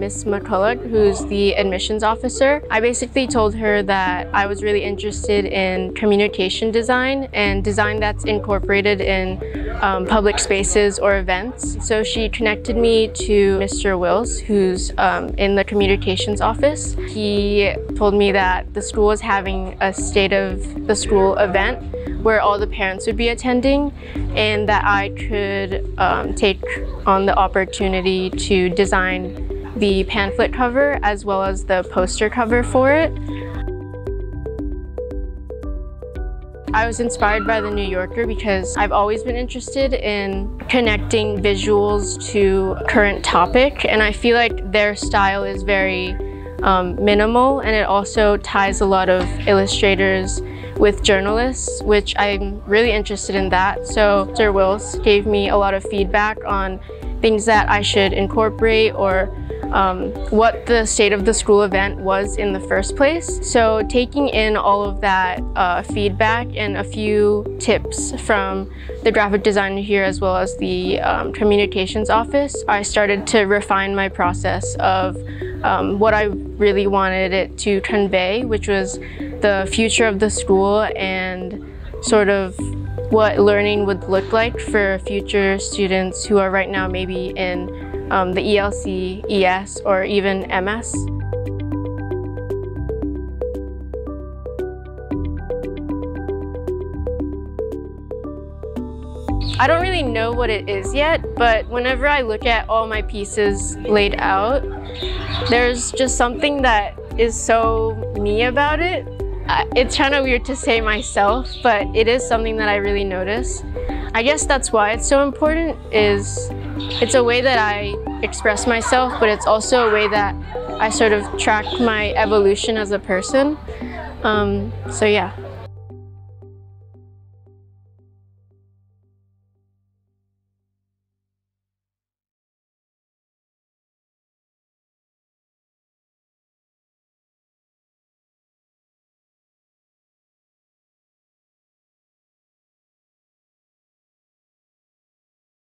Miss McCulloch, who's the admissions officer. I basically told her that I was really interested in communication design and design that's incorporated in um, public spaces or events. So she connected me to Mr. Wills, who's um, in the communications office. He told me that the school is having a state of the school event where all the parents would be attending and that I could um, take on the opportunity to design the pamphlet cover as well as the poster cover for it. I was inspired by The New Yorker because I've always been interested in connecting visuals to current topic and I feel like their style is very um, minimal and it also ties a lot of illustrators with journalists, which I'm really interested in that. So Sir Wills gave me a lot of feedback on things that I should incorporate or um, what the state of the school event was in the first place. So taking in all of that uh, feedback and a few tips from the graphic designer here as well as the um, communications office, I started to refine my process of um, what I really wanted it to convey, which was the future of the school and sort of what learning would look like for future students who are right now maybe in um, the ELC, ES, or even MS. I don't really know what it is yet, but whenever I look at all my pieces laid out, there's just something that is so me about it. It's kind of weird to say myself, but it is something that I really notice. I guess that's why it's so important is it's a way that I express myself, but it's also a way that I sort of track my evolution as a person. Um, so yeah.